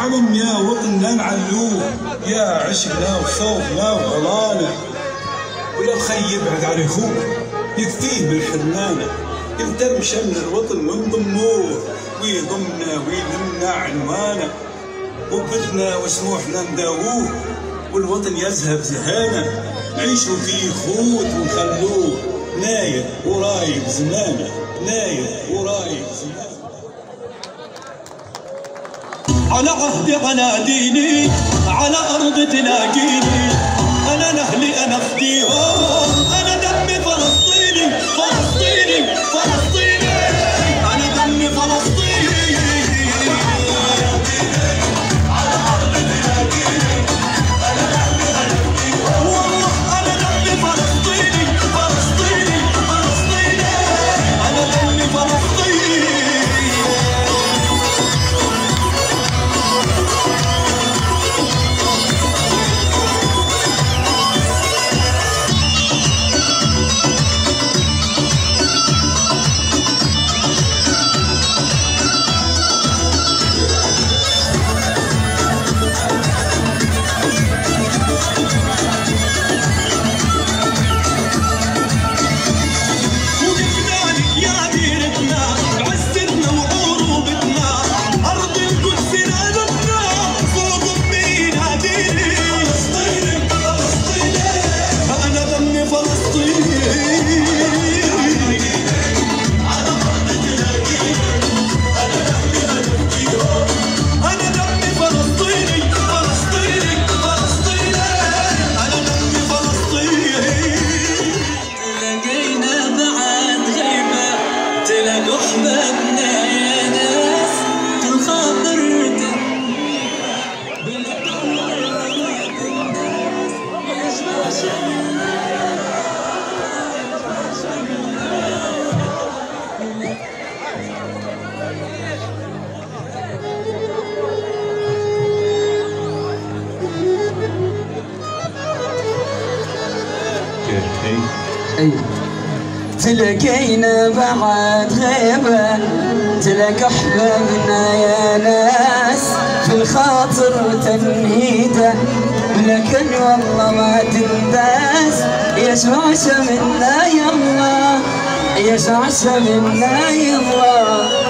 علم يا وطننا نعلوه يا عشقنا وصوفنا وغلانا ولا بخي يبعد على اخوه يكفيه بالحنانة. يهتم شمل الوطن ونضموه ويضمنا ويلمنا عنوانا وبدنا وسموحنا نداووه والوطن يزهب زهانة نعيشوا فيه خوت ونخلوه نايم ورايب زمانه نايم ورايب زمانه على عهدي على ديني على أرض تلاقيني. أنا نهلي أنا أفديهم أنا تلاقوا أحبابنا يا ناس الخاطر تلقينا بعد غيبة تلقى أحبابنا يا ناس في الخاطر تنهيده لكن والله ما تنداس. يسمع سمنا يلا يسمع سمنا يلا.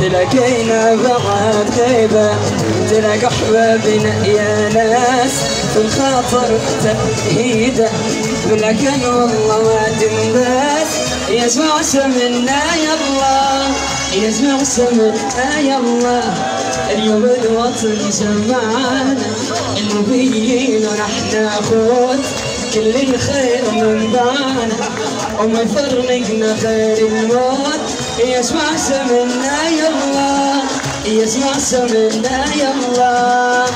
تلاقينا بعد غيبة تلاقى أحبابنا يا ناس. في الخاطر تنهيده لكن والله ما تنباس يسمع سمنا يلا يسمع سمنا يلا اليوم الوطن سمعنا النبيين ونحن أخوت كل الخير من بعنا وما فرقنا خير الموت. يسمع سمنا يلا. يسمع سمنا يلا.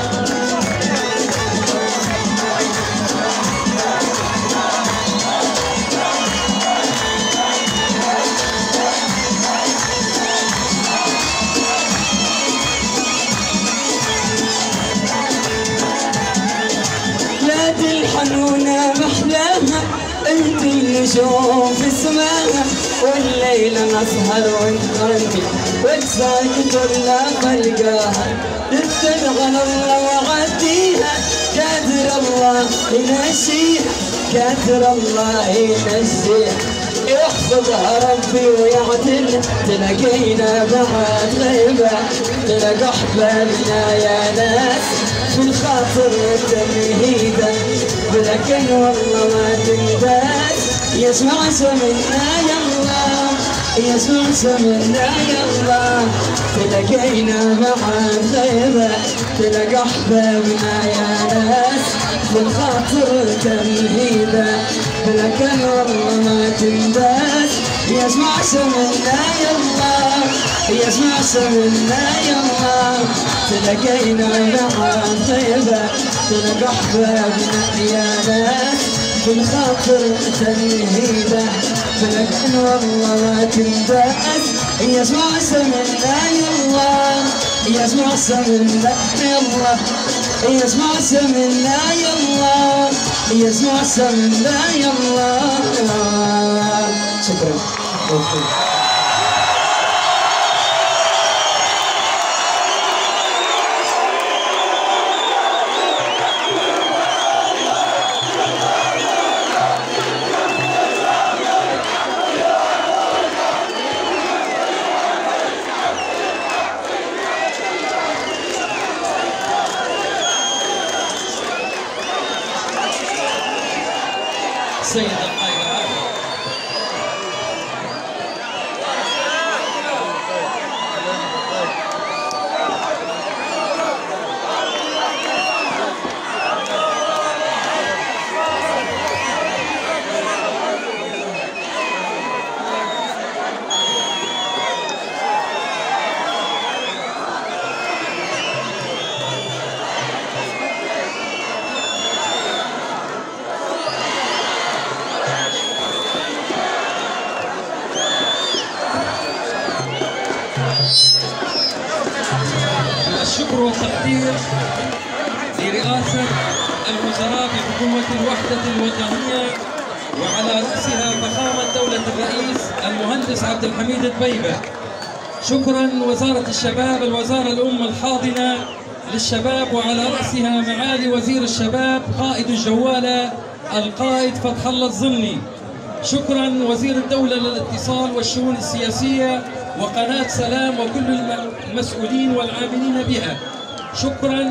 الحنونة محلاها أنت اللي نشوف اسمها والليلة نسهر ونغني وتساكت ولا بلقاها تستدغل الله وعديها. قادر الله ينسيها قادر الله ينسيها يحفظها ربي ويعدل تلاقينا بعد غيبة تلقى أحبابنا يا ناس في الخاطر تمهيدا لكن والله ما تنداس يسمع سمنا يلا يسمع سمنا يلا تلاقينا بعد غيبة تلقى أحبابنا يا ناس. في الخاطر تمهيدا. لكن والله ما تنداس يسمع سمنا يلا يسمع سمنا يلا تلاقينا بعد غيبة تلقى أحبابنا يا ناس في الخاطر تنهيده لكن والله ما تنداس يسمع سمنا يلا يسمع سمنا يلا يسمع سمنا يلا يسمع سمنا يلا شكرا السيد القائد العام الشكر والتقدير لرئاسة الوزراء في حكومة الوحدة الوطنية وعلى رأسها فخامة دولة الرئيس المهندس عبد الحميد البيبة. شكرا وزارة الشباب الوزارة الأم الحاضنة للشباب وعلى رأسها معالي وزير الشباب قائد الجوالة القائد فتح الله الظني. شكرا وزير الدولة للاتصال والشؤون السياسية وقناة سلام وكل المسؤولين والعاملين بها. شكرا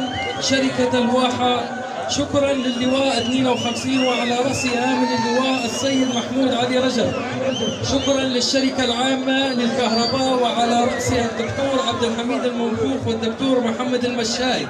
شركة الواحة شكرا للواء 52 وعلى رأسها من اللواء السيد محمود علي رجب. شكرا للشركة العامة للكهرباء وعلى رأسها الدكتور عبد الحميد المنفوخ والدكتور محمد المشاي.